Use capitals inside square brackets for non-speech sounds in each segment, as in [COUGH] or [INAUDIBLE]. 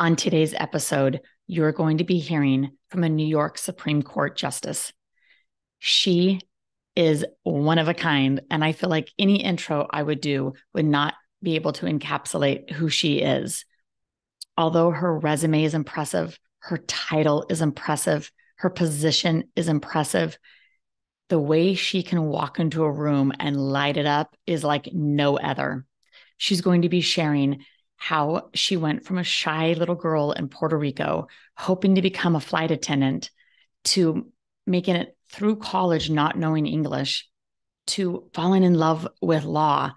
On today's episode, you're going to be hearing from a New York Supreme Court justice. She is one of a kind. And I feel like any intro I would do would not be able to encapsulate who she is. Although her resume is impressive, her title is impressive, her position is impressive. The way she can walk into a room and light it up is like no other. She's going to be sharing how she went from a shy little girl in Puerto Rico, hoping to become a flight attendant, to making it through college, not knowing English, to falling in love with law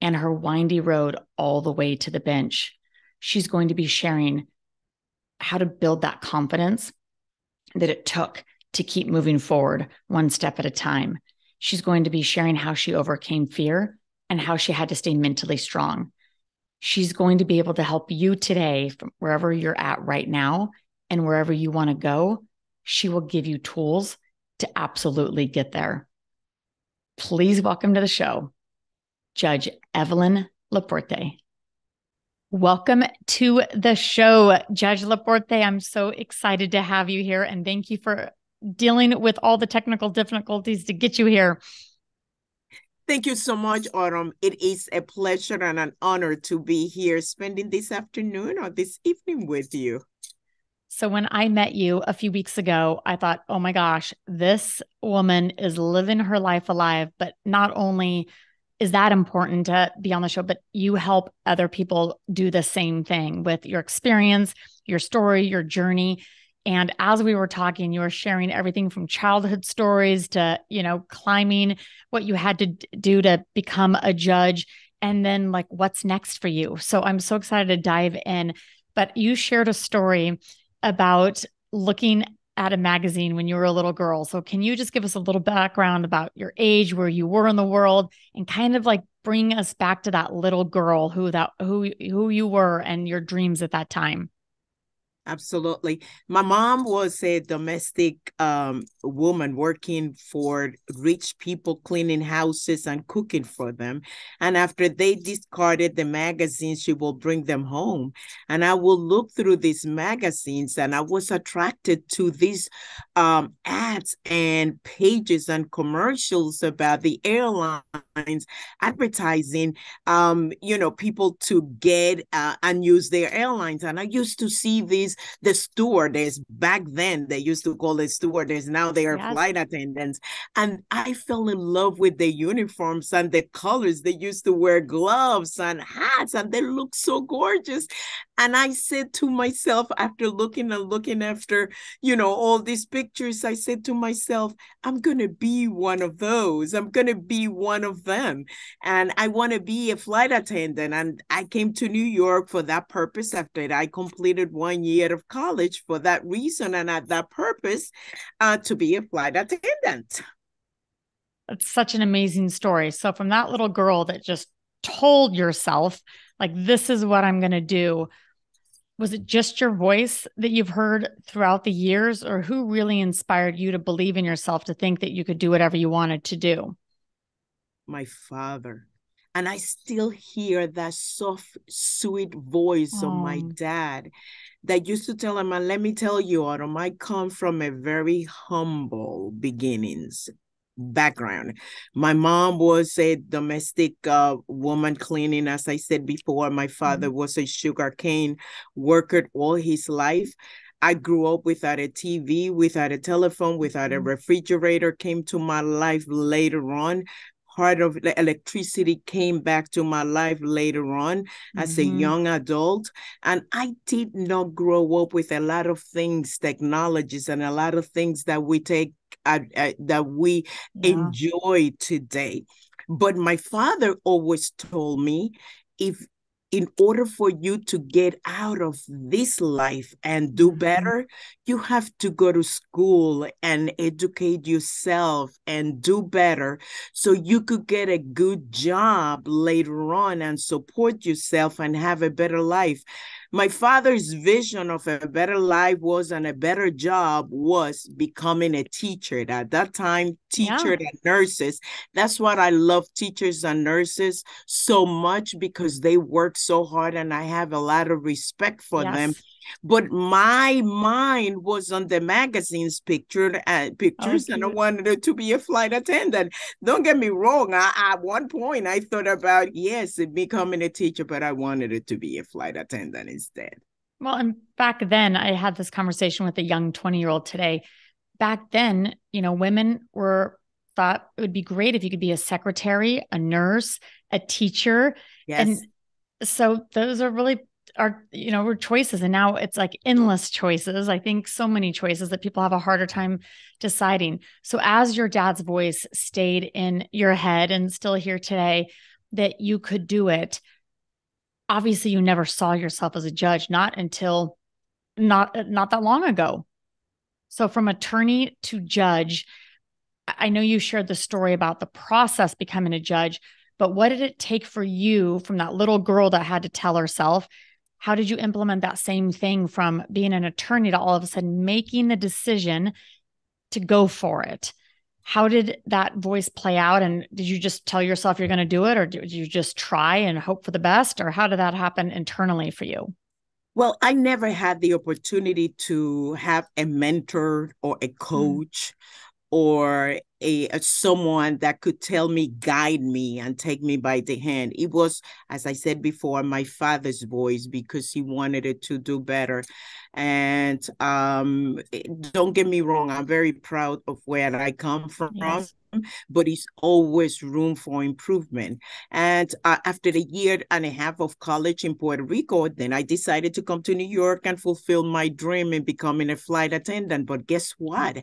and her windy road all the way to the bench. She's going to be sharing how to build that confidence that it took to keep moving forward one step at a time. She's going to be sharing how she overcame fear and how she had to stay mentally strong. She's going to be able to help you today from wherever you're at right now and wherever you want to go. She will give you tools to absolutely get there. Please welcome to the show, Judge Evelyn Laporte. Welcome to the show, Judge Laporte. I'm so excited to have you here and thank you for dealing with all the technical difficulties to get you here. Thank you so much, Autumn. It is a pleasure and an honor to be here spending this afternoon or this evening with you. So, when I met you a few weeks ago, I thought, oh my gosh, this woman is living her life alive. But not only is that important to be on the show, but you help other people do the same thing with your experience, your story, your journey. And as we were talking, you were sharing everything from childhood stories to, you know, climbing, what you had to do to become a judge, and then like what's next for you. So I'm so excited to dive in. But you shared a story about looking at a magazine when you were a little girl. So can you just give us a little background about your age, where you were in the world, and kind of like bring us back to that little girl who that who who you were and your dreams at that time? Absolutely. My mom was a domestic um, woman working for rich people, cleaning houses and cooking for them. And after they discarded the magazines, she will bring them home. And I will look through these magazines, and I was attracted to these um, ads and pages and commercials about the airlines advertising, um, you know, people to get uh, and use their airlines. And I used to see these the stewardess. Back then they used to call it stewardess. Now they are yes. flight attendants. And i fell in love with the uniforms and the colors. They used to wear gloves and hats and they look so gorgeous. And i said to myself after looking and looking after you know all these pictures i said to myself i'm going to be one of those. I'm going to be one of them. And i want to be a flight attendant. And i came to new york for that purpose after i completed one year of college for that reason and at that purpose uh, to be a flight attendant. That's such an amazing story. So, from that little girl that just told yourself, like, this is what I'm going to do, was it just your voice that you've heard throughout the years, or who really inspired you to believe in yourself to think that you could do whatever you wanted to do? My father. And I still hear that soft, sweet voice oh. of my dad that used to tell him, and let me tell you, Autumn, I come from a very humble beginnings background. My mom was a domestic uh, woman cleaning, as I said before. My father mm-hmm. was a sugarcane worker all his life. I grew up without a TV, without a telephone, without a mm-hmm. refrigerator, came to my life later on part of the electricity came back to my life later on mm-hmm. as a mm-hmm. young adult. And I did not grow up with a lot of things, technologies, and a lot of things that we take, uh, uh, that we yeah. enjoy today. But my father always told me if in order for you to get out of this life and do mm-hmm. better, you have to go to school and educate yourself and do better so you could get a good job later on and support yourself and have a better life. My father's vision of a better life was and a better job was becoming a teacher at that time teacher yeah. and nurses that's what i love teachers and nurses so much because they work so hard and i have a lot of respect for yes. them but my mind was on the magazine's picture uh, pictures, oh, and I wanted to be a flight attendant. Don't get me wrong. I, at one point, I thought about yes, becoming a teacher, but I wanted it to be a flight attendant instead. Well, and back then, I had this conversation with a young twenty-year-old today. Back then, you know, women were thought it would be great if you could be a secretary, a nurse, a teacher. Yes. And so those are really our you know were choices and now it's like endless choices i think so many choices that people have a harder time deciding so as your dad's voice stayed in your head and still here today that you could do it obviously you never saw yourself as a judge not until not not that long ago so from attorney to judge i know you shared the story about the process becoming a judge but what did it take for you from that little girl that had to tell herself how did you implement that same thing from being an attorney to all of a sudden making the decision to go for it? How did that voice play out? And did you just tell yourself you're going to do it, or did you just try and hope for the best? Or how did that happen internally for you? Well, I never had the opportunity to have a mentor or a mm. coach or a, a, someone that could tell me guide me and take me by the hand it was as i said before my father's voice because he wanted it to do better and um, don't get me wrong i'm very proud of where i come from yes but it's always room for improvement. And uh, after a year and a half of college in Puerto Rico, then I decided to come to New York and fulfill my dream in becoming a flight attendant. But guess what?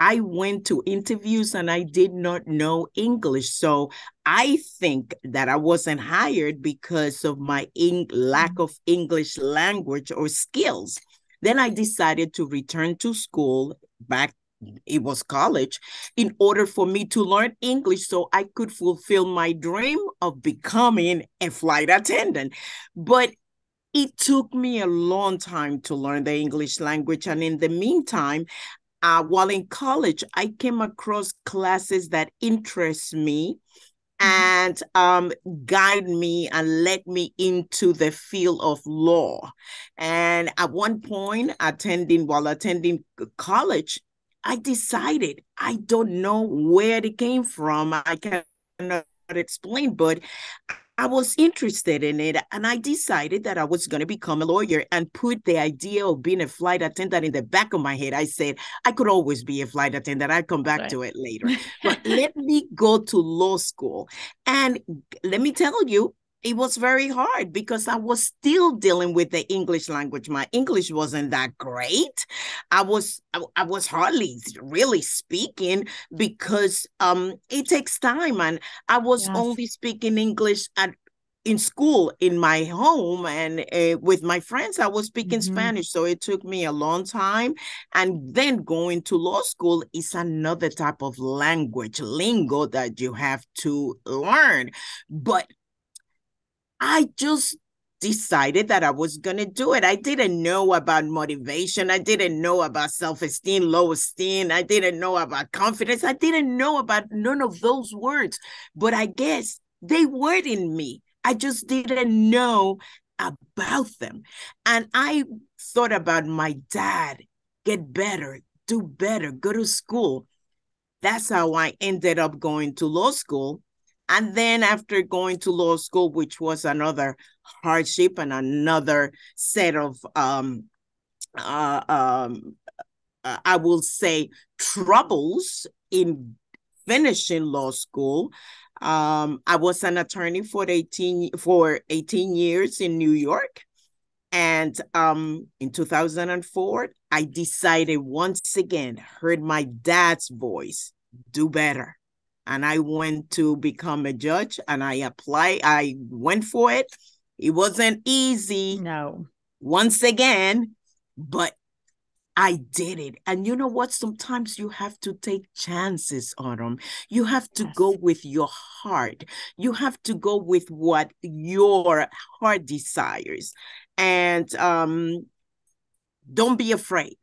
I went to interviews and I did not know English. So I think that I wasn't hired because of my lack of English language or skills. Then I decided to return to school back it was college in order for me to learn english so i could fulfill my dream of becoming a flight attendant but it took me a long time to learn the english language and in the meantime uh, while in college, I came across classes that interest me mm-hmm. and um, guide me and led me into the field of law. And at one point, attending while attending college, I decided I don't know where it came from. I cannot explain, but I was interested in it and I decided that I was going to become a lawyer and put the idea of being a flight attendant in the back of my head. I said, I could always be a flight attendant. I'll come back right. to it later. [LAUGHS] but let me go to law school. And let me tell you, it was very hard because I was still dealing with the English language. My English wasn't that great. I was I, I, was hardly really speaking because um it takes time and I was yes. only speaking English at in school in my home and uh, with my friends i was speaking mm-hmm. spanish so it took me a long time and then going to law school is another type of language lingo that you have to learn but I just decided that I was going to do it. I didn't know about motivation. I didn't know about self esteem, low esteem. I didn't know about confidence. I didn't know about none of those words, but I guess they were in me. I just didn't know about them. And I thought about my dad get better, do better, go to school. That's how I ended up going to law school and then after going to law school, which was another hardship and another set of um uh, um uh, I will say troubles in finishing law school. Um, I was an attorney for 18 for 18 years in New York. And um, in 2004, I decided once again, heard my dad's voice, do better and I went to become a judge and I applied, I went for it. It wasn't easy. No. Once again, but I did it. And you know what? Sometimes you have to take chances on them. You have to yes. go with your heart. You have to go with what your heart desires. And um, don't be afraid.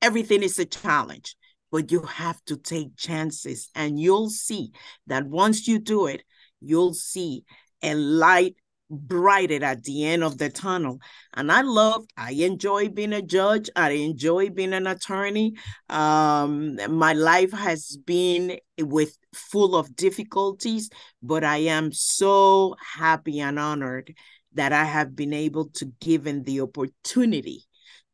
Everything is a challenge, but you have to take chances. And you'll see that once you do it, you'll see a light brighter at the end of the tunnel. And I love, I enjoy being a judge. I enjoy being an attorney. Um, my life has been with full of difficulties, but I am so happy and honored that I have been able to given the opportunity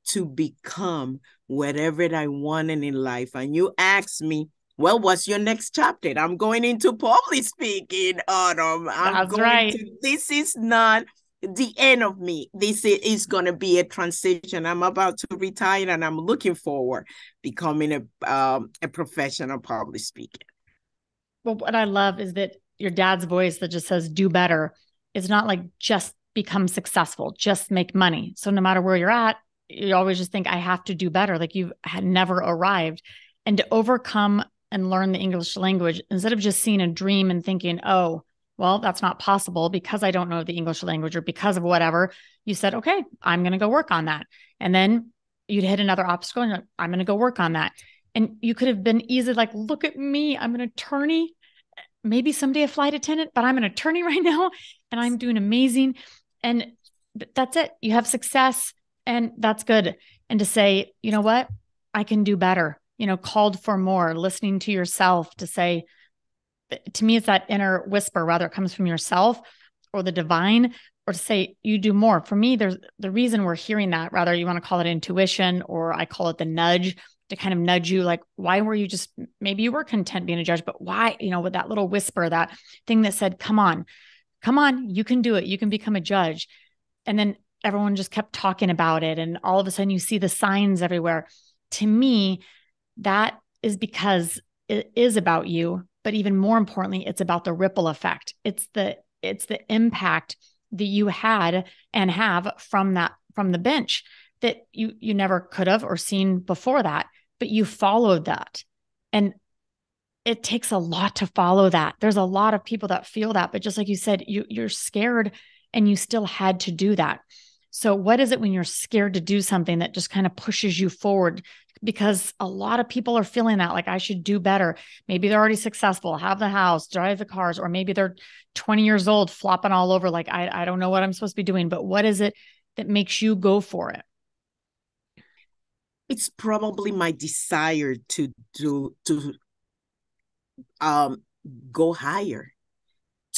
to become whatever I wanted in life. And you ask me, well, what's your next chapter? I'm going into public speaking, Autumn. I'm That's going right. To, this is not the end of me. This is going to be a transition. I'm about to retire, and I'm looking forward becoming a um, a professional public speaker. Well, what I love is that your dad's voice that just says "do better" is not like just become successful, just make money. So no matter where you're at, you always just think I have to do better. Like you had never arrived, and to overcome and learn the English language instead of just seeing a dream and thinking, oh, well, that's not possible because I don't know the English language or because of whatever. You said, okay, I'm going to go work on that. And then you'd hit another obstacle and like, I'm going to go work on that. And you could have been easy, like, look at me, I'm an attorney, maybe someday a flight attendant, but I'm an attorney [LAUGHS] right now and I'm doing amazing. And that's it. You have success and that's good. And to say, you know what, I can do better you know, called for more, listening to yourself to say, to me, it's that inner whisper, rather it comes from yourself or the divine, or to say, you do more. For me, there's the reason we're hearing that, rather you want to call it intuition, or I call it the nudge to kind of nudge you, like, why were you just maybe you were content being a judge, but why, you know, with that little whisper, that thing that said, come on, come on, you can do it, you can become a judge. And then everyone just kept talking about it. And all of a sudden you see the signs everywhere. To me, that is because it is about you but even more importantly it's about the ripple effect it's the it's the impact that you had and have from that from the bench that you you never could have or seen before that but you followed that and it takes a lot to follow that there's a lot of people that feel that but just like you said you you're scared and you still had to do that so what is it when you're scared to do something that just kind of pushes you forward because a lot of people are feeling that like I should do better. Maybe they're already successful, have the house, drive the cars, or maybe they're 20 years old, flopping all over. Like, I, I don't know what I'm supposed to be doing, but what is it that makes you go for it? It's probably my desire to do, to um, go higher,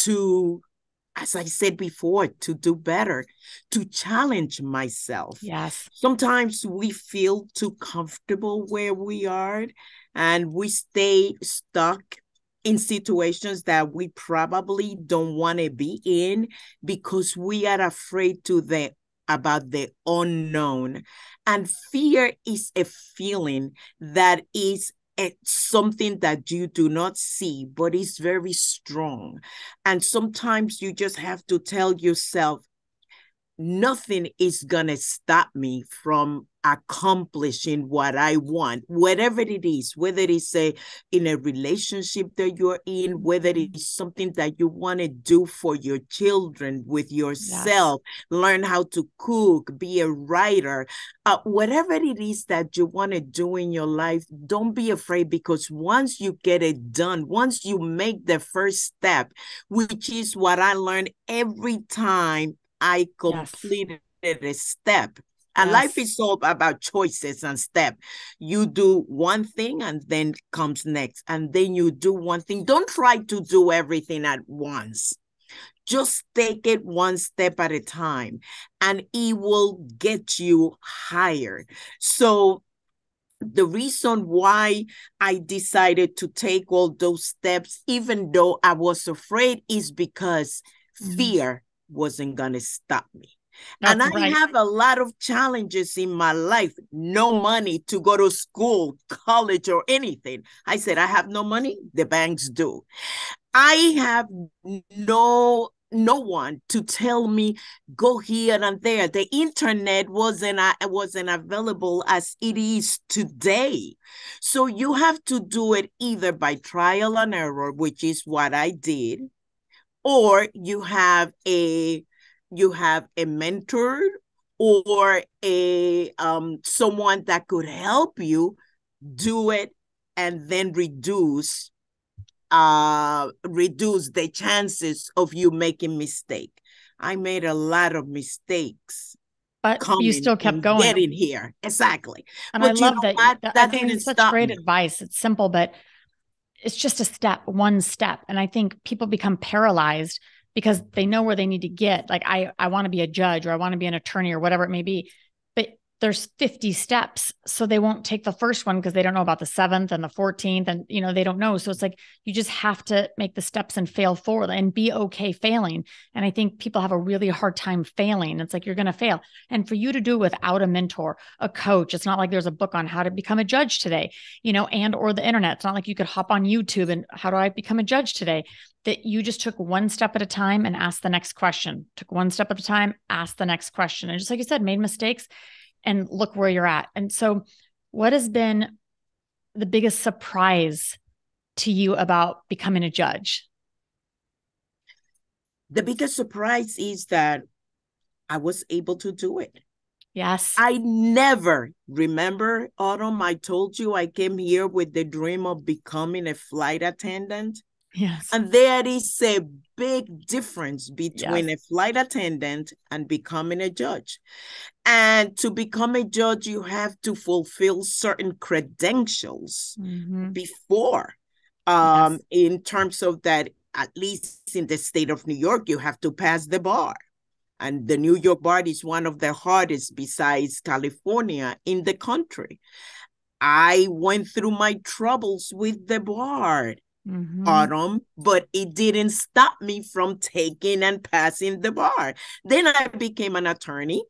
to as I said before, to do better, to challenge myself. Yes. Sometimes we feel too comfortable where we are and we stay stuck in situations that we probably don't want to be in because we are afraid to the about the unknown and fear is a feeling that is it's something that you do not see, but it's very strong. And sometimes you just have to tell yourself, nothing is going to stop me from accomplishing what I want, whatever it is, whether it's a in a relationship that you're in, whether mm-hmm. it's something that you want to do for your children, with yourself, yes. learn how to cook, be a writer, uh, whatever it is that you want to do in your life, don't be afraid because once you get it done, once you make the first step, which is what I learned every time I completed yes. a step. And yes. life is all about choices and step. You do one thing and then comes next. And then you do one thing. Don't try to do everything at once. Just take it one step at a time and it will get you higher. So the reason why I decided to take all those steps, even though I was afraid, is because mm-hmm. fear wasn't going to stop me. That's and I right. have a lot of challenges in my life. No money to go to school, college, or anything. I said, I have no money. The banks do. I have no no one to tell me go here and there. The internet wasn't uh, wasn't available as it is today. So you have to do it either by trial and error, which is what I did, or you have a you have a mentor or a um someone that could help you do it and then reduce uh reduce the chances of you making mistake. I made a lot of mistakes but you still kept going. getting here. Exactly. And but i love that, that, that such great me. advice. It's simple but it's just a step one step. And i think people become paralyzed because they know where they need to get. Like i i want to be a judge or i want to be an attorney or whatever it may be there's 50 steps so they won't take the first one because they don't know about the 7th and the 14th and you know they don't know. So it's like you just have to make the steps and fail forward and be okay failing. And i think people have a really hard time failing. It's like you're going to fail. And for you to do it without a mentor a coach it's not like there's a book on how to become a judge today you know and or the internet. It's not like you could hop on youtube and how do i become a judge today? That you just took one step at a time and asked the next question. Took one step at a time asked the next question. And just like you said made mistakes and look where you're at. And so, what has been the biggest surprise to you about becoming a judge? The biggest surprise is that I was able to do it. Yes. I never remember, Autumn, I told you I came here with the dream of becoming a flight attendant. Yes. And there is a big difference between yes. a flight attendant and becoming a judge. And to become a judge, you have to fulfill certain credentials mm-hmm. before, um, yes. in terms of that, at least in the state of New York, you have to pass the bar. And the New York bar is one of the hardest besides California in the country. I went through my troubles with the bar mm-hmm. autumn, but it didn't stop me from taking and passing the bar. Then I became an attorney.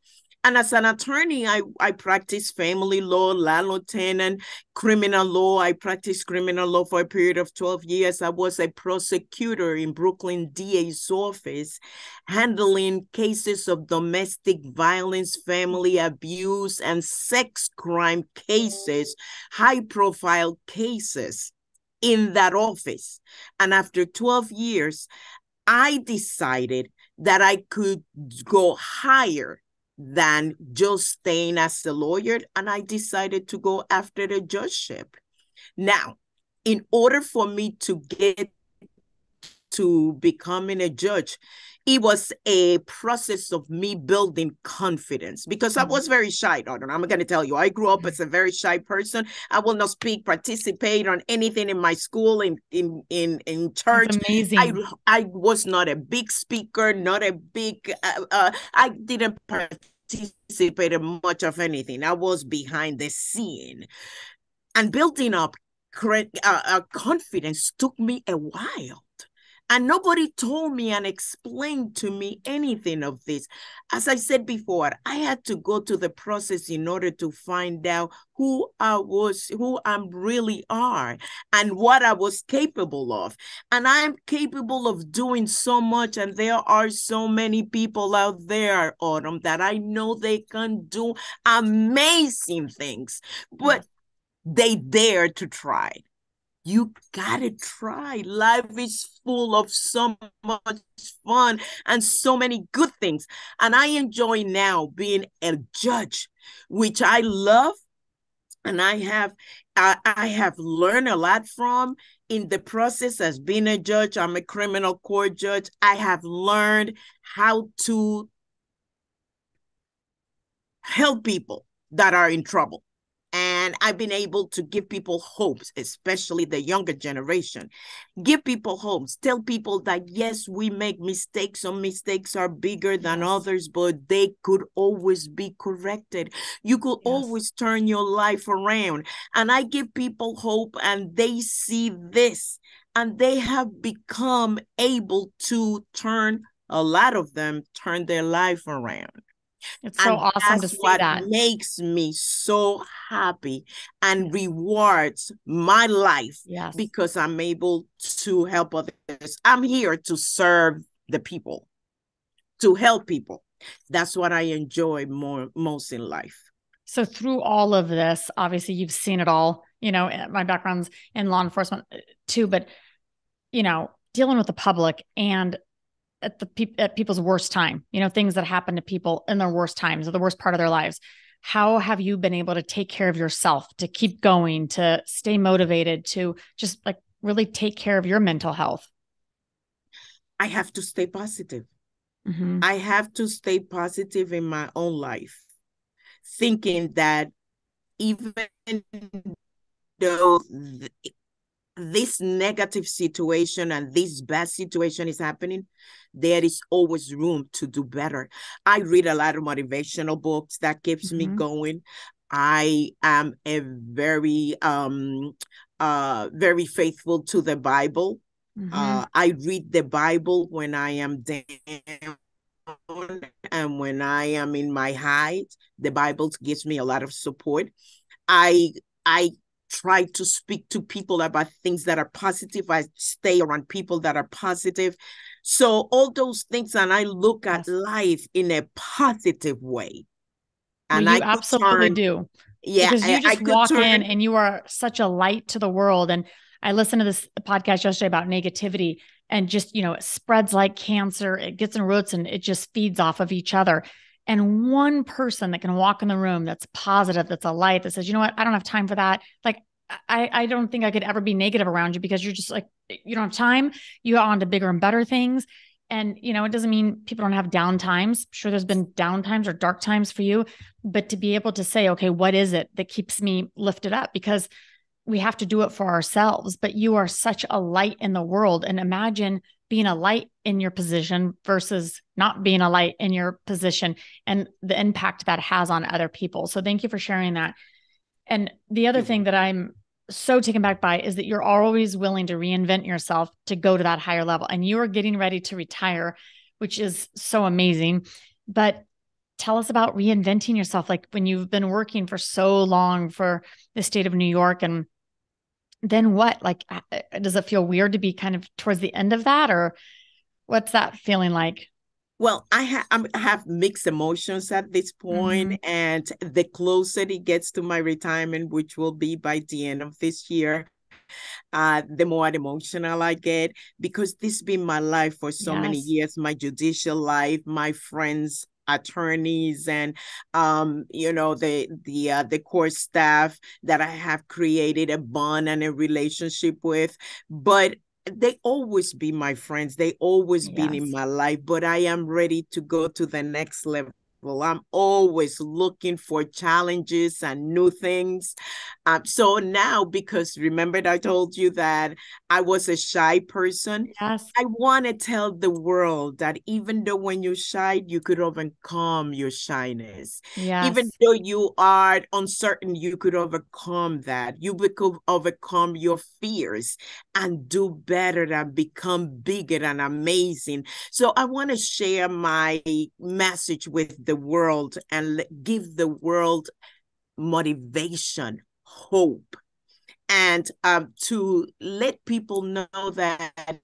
And as an attorney, I, I practiced family law, landlord tenant, criminal law. I practiced criminal law for a period of 12 years. I was a prosecutor in Brooklyn DA's office, handling cases of domestic violence, family abuse, and sex crime cases, high profile cases in that office. And after 12 years, I decided that I could go higher than just staying as a lawyer. And I decided to go after the judgeship. Now, in order for me to get to becoming a judge, it was a process of me building confidence because I mm-hmm. was very shy. I I'm going to tell you, I grew up as a very shy person. I will not speak, participate on anything in my school, in in in in church. That's amazing. I I was not a big speaker, not a big. Uh, uh, I didn't participate in much of anything. I was behind the scene, and building up uh, uh, confidence took me a while and nobody told me and explained to me anything of this. As I said before, I had to go to the process in order to find out who I was, who I'm really are, and what I was capable of. And I'm capable of doing so much. And there are so many people out there, Autumn, that I know they can do amazing things, but they dare to try you gotta try. Life is full of so much fun and so many good things. And I enjoy now being a judge, which I love. And I have I, I have learned a lot from in the process as being a judge. I'm a criminal court judge. I have learned how to help people that are in trouble and I've been able to give people hopes, especially the younger generation. Give people hopes. Tell people that yes, we make mistakes. Some mistakes are bigger than others, but they could always be corrected. You could yes. always turn your life around. And I give people hope, and they see this, and they have become able to turn a lot of them turn their life around. It's so and awesome to see what that. Makes me so happy and rewards my life yes. because I'm able to help others. I'm here to serve the people, to help people. That's what I enjoy more most in life. So through all of this, obviously you've seen it all. You know, eh, my background's in law enforcement eh, too, but you know, dealing with the public and at the pe- at people's worst time, you know, things that happen to people in their worst times or the worst part of their lives. How have you been able to take care of yourself, to keep going, to stay motivated, to just like really take care of your mental health? I have to stay positive. Mhm. I have to stay positive in my own life, thinking that even though th- this negative situation and this bad situation is happening, there is always room to do better. I read a lot of motivational books that keeps me Mhm. going. I am a very um uh very faithful to the Bible. Mhm. Uh, I read the Bible when I am down and when I am in my height. The Bible gives me a lot of support. I I try to speak to people about things that are positive. I stay around people that are positive. So all those things, and I look at Yes. life in a positive way. Well, And you I absolutely turn, do. yeah, because you I, I just could walk in and you are such a light to the world. And I listened to this podcast yesterday about negativity and just, you know, it spreads like cancer, it gets in roots and it just feeds off of each other. And one person that can walk in the room that's positive, that's a light, that says, you know what, I don't have time for that. Like, I, I don't think I could ever be negative around you because you're just like, you don't have time. You are on to bigger and better things. And, you know, it doesn't mean people don't have down times. Sure, there's been down times or dark times for you, but to be able to say, okay, what is it that keeps me lifted up? Because we have to do it for ourselves. But you are such a light in the world. And imagine being a light in your position versus not being a light in your position and the impact that has on other people. So thank you for sharing that. And the other thing that I'm so taken back by is that you're always willing to reinvent yourself to go to that higher level. And you are getting ready to retire, which is so amazing. But tell us about reinventing yourself. Like when you've been working for so long for the state of New York and then what? Like, uh, uh, does it feel weird to be kind of towards the end of that, or what's that feeling like? Well, I, ha- I'm- have mixed emotions at this point, and the closer it gets to my retirement, which will be by the end of this year, uh, the more emotional I get because this has been my life for so many years, my judicial life, my friends, attorneys, and um, you know, the the uh, the court staff that I have created a bond and a relationship with, but they always be my friends. They always been in my life, but I am ready to go to the next level. I'm always looking for challenges and new things. Um, so now, because remember, I told you that I was a shy person. Yes. I want to tell the world that even though when you're shy, you could overcome your shyness. Even though you are uncertain, you could overcome that. You could overcome your fears and do better and become bigger and amazing. So I want to share my message with the world and give the world motivation, hope, and um, to let people know that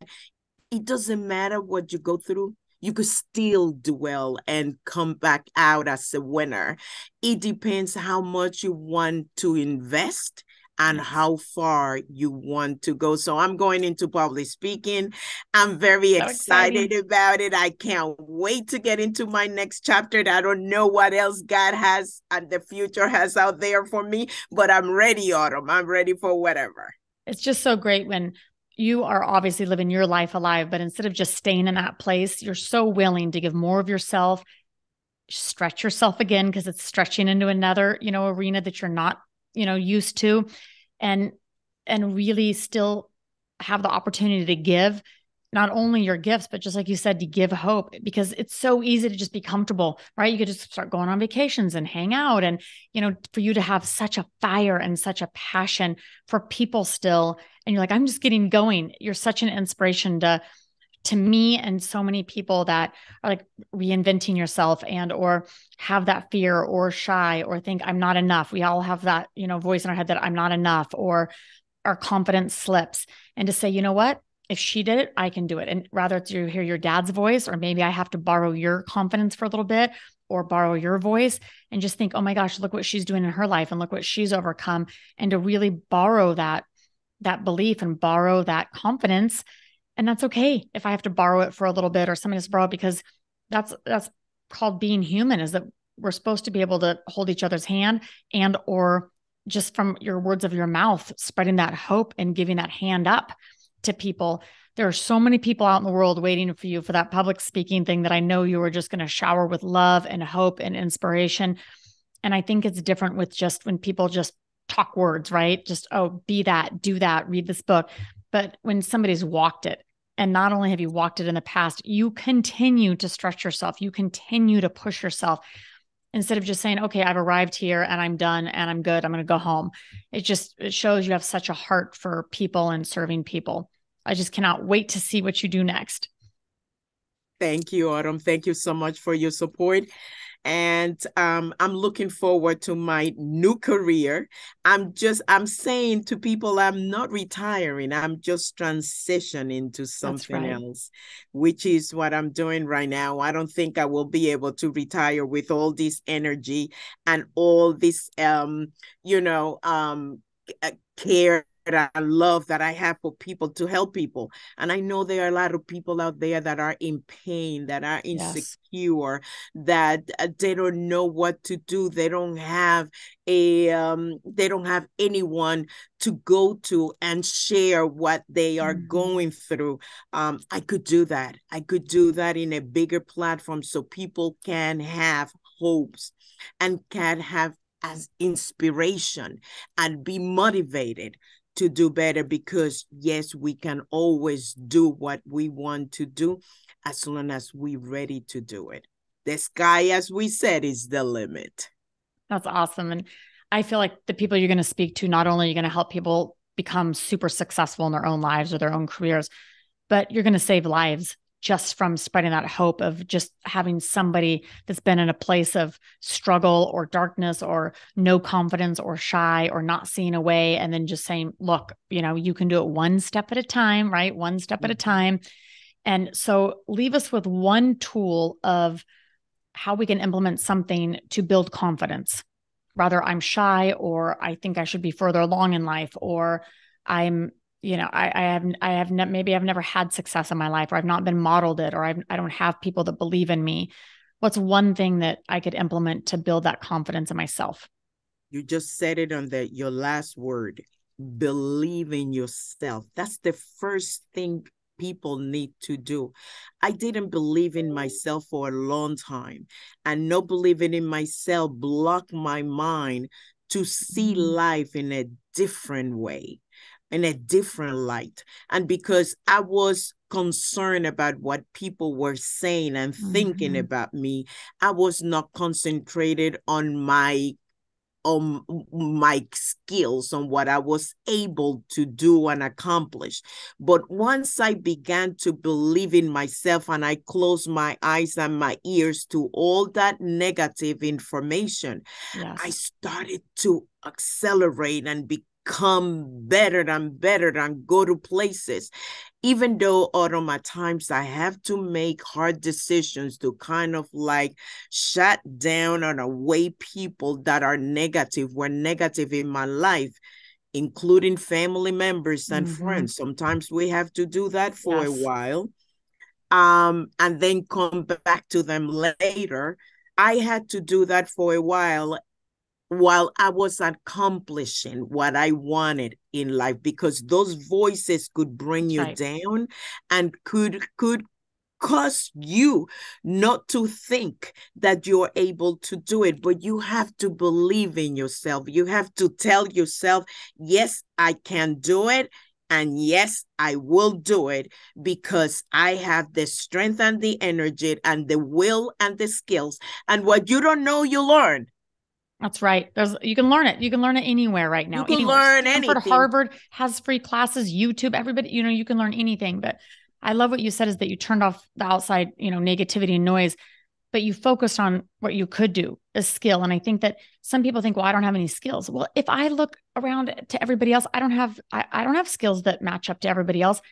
it doesn't matter what you go through. You could still do well and come back out as a winner. It depends how much you want to invest and how far you want to go. So I'm going into public speaking. I'm very So exciting. excited about it. I can't wait to get into my next chapter. I don't know what else God has and the future has out there for me, but I'm ready, Autumn. I'm ready for whatever. It's just so great when you are obviously living your life alive, but instead of just staying in that place, you're so willing to give more of yourself, stretch yourself again because it's stretching into another, you know, arena that you're not, you know, used to and and really still have the opportunity to give not only your gifts, but just like you said, to give hope because it's so easy to just be comfortable, right? You could just start going on vacations and hang out. And, you know, for you to have such a fire and such a passion for people still, and you're like, I'm just getting going. You're such an inspiration to to me and so many people that are like reinventing yourself and or have that fear or shy or think I'm not enough. We all have that, you know, voice in our head that I'm not enough or our confidence slips. And to say, you know what? If she did it, I can do it. And rather to hear your dad's voice, or maybe I have to borrow your confidence for a little bit or borrow your voice and just think, oh my gosh, look what she's doing in her life and look what she's overcome. And to really borrow that, that belief and borrow that confidence And that's okay if I have to borrow it for a little bit or somebody has to borrow because that's that's called being human is that we're supposed to be able to hold each other's hand and or just from your words of your mouth spreading that hope and giving that hand up to people there are so many people out in the world waiting for you for that public speaking thing that I know you are just going to shower with love and hope and inspiration. And I think it's different with just when people just talk words, right? Just, oh, be that, do that, read this book. But when somebody's walked it, and not only have you walked it in the past, you continue to stretch yourself, you continue to push yourself instead of just saying, okay, I've arrived here and I'm done and I'm good, I'm going to go home. It just it shows you have such a heart for people and serving people. I just cannot wait to see what you do next. Thank you, Autumn. Thank you so much for your support. And um, I'm looking forward to my new career. I'm just, I'm saying to people, I'm not retiring. I'm just transitioning to something right. else, which is what I'm doing right now. I don't think I will be able to retire with all this energy and all this, um, you know, um, care and I love that I have for people to help people. And I know there are a lot of people out there that are in pain, that are insecure, yes. that uh, they don't know what to do. They don't have a um they don't have anyone to go to and share what they are mm-hmm. going through. Um I could do that. I could do that in a bigger platform so people can have hopes and can have as inspiration and be motivated to do better because yes we can always do what we want to do as long as we're ready to do it. The sky as we said is the limit. That's awesome. And i feel like the people you're going to speak to not only are you going to help people become super successful in their own lives or their own careers but you're going to save lives just from spreading that hope of just having somebody that's been in a place of struggle or darkness or no confidence or shy or not seeing a way and then just saying look you know you can do it one step at a time right? One step at a mm-hmm. time. And so leave us with one tool of how we can implement something to build confidence. Rather i'm shy or i think i should be further along in life or i'm you know, I, I have, I have, ne- maybe I've never had success in my life, or I've not been modeled it, or I've, I don't have people that believe in me. What's one thing that I could implement to build that confidence in myself? You just said it on the your last word. Believe in yourself. That's the first thing people need to do. I didn't believe in myself for a long time, and no believing in myself blocked my mind to see mm-hmm. life in a different way in a different light. And because I was concerned about what people were saying and thinking mm-hmm. about me, I was not concentrated on my on my skills on what I was able to do and accomplish. But once I began to believe in myself and I closed my eyes and my ears to all that negative information, yes. I started to accelerate and be become better and better and go to places. Even though autumn my times I have to make hard decisions to kind of like shut down and away people that are negative, were negative in my life, including family members and mm-hmm. friends. Sometimes we have to do that for yes. a while. Um, and then come back to them later. I had to do that for a while while I was accomplishing what I wanted in life because those voices could bring you right. down and could could cause you not to think that you're able to do it but you have to believe in yourself you have to tell yourself yes I can do it and yes, I will do it because I have the strength and the energy and the will and the skills. And what you don't know, you learn. That's right. There's you can learn it. You can learn it anywhere right now. You can anywhere. learn Stanford, anything. Harvard has free classes. YouTube, everybody, you know, you can learn anything. But I love what you said is that you turned off the outside, you know, negativity and noise, but you focused on what you could do, a skill. And I think that some people think, well, I don't have any skills. Well, if I look around to everybody else, I don't have I, I don't have skills that match up to everybody else.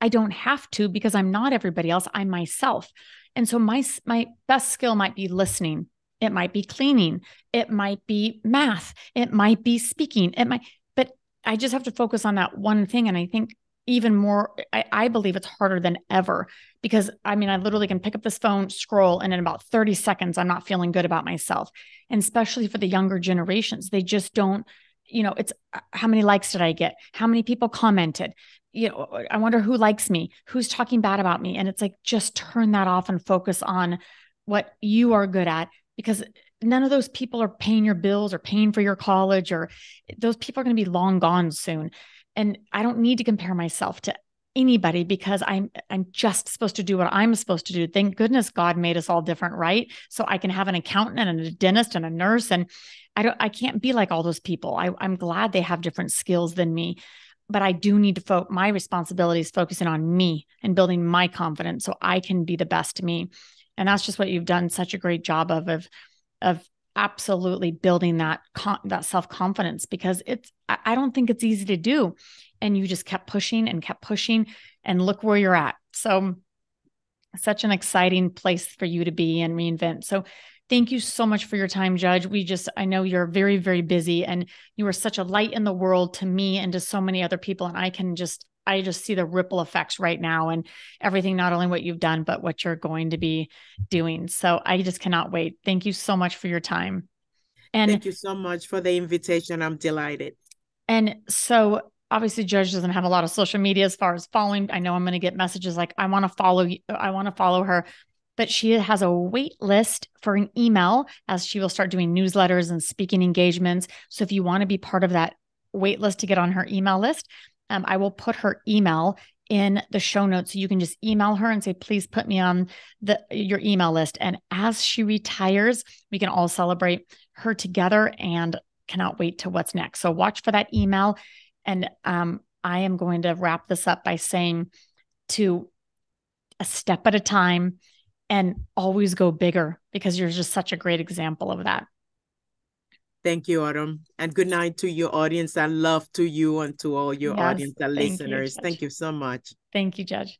I don't have to because I'm not everybody else. I'm myself. And so my my best skill might be listening it might be cleaning. It might be math. It might be speaking. It might, but I just have to focus on that one thing. And I think even more I, I, believe it's harder than ever because i mean i literally can pick up this phone scroll and in about 30 seconds i'm not feeling good about myself and especially for the younger generations they just don't you know it's uh, how many likes did i get how many people commented you know i wonder who likes me who's talking bad about me and it's like just turn that off and focus on what you are good at because none of those people are paying your bills or paying for your college or those people are going to be long gone soon and I don't need to compare myself to anybody because I'm I'm just supposed to do what I'm supposed to do. Thank goodness God made us all different, right? So I can have an accountant and a dentist and a nurse and I don't I can't be like all those people. I, I'm glad they have different skills than me. But I do need to focus my responsibility is focusing on me and building my confidence so I can be the best me. And that's just what you've done such a great job of of of absolutely building that con- that self-confidence because it's I don't think it's easy to do and you just kept pushing and kept pushing and look where you're at. So such an exciting place for you to be and reinvent. So thank you so much for your time judge. We just I know you're very very busy and you are such a light in the world to me and to so many other people and I can just I just see the ripple effects right now and everything, not only what you've done, but what you're going to be doing. So I just cannot wait. Thank you so much for your time. And thank you so much for the invitation. I'm delighted. And so obviously Judge doesn't have a lot of social media as far as following. I know I'm going to get messages like, I want to follow you. I want to follow her. But she has a wait list for an email as she will start doing newsletters and speaking engagements. So if you want to be part of that wait list to get on her email list, um, I will put her email in the show notes so you can just email her and say please put me on the your email list. And as she retires we can all celebrate her together and cannot wait to what's next. So watch for that email. And um, i am going to wrap this up by saying to a step at a time and always go bigger because you're just such a great example of that Thank you, Autumn. And good night to your audience. And love to you and to all your yes, audience and listeners. You, thank you so much. Thank you, Judge.